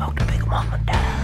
smoked a big mama down.